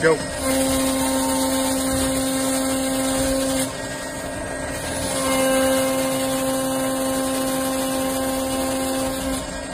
Tchau.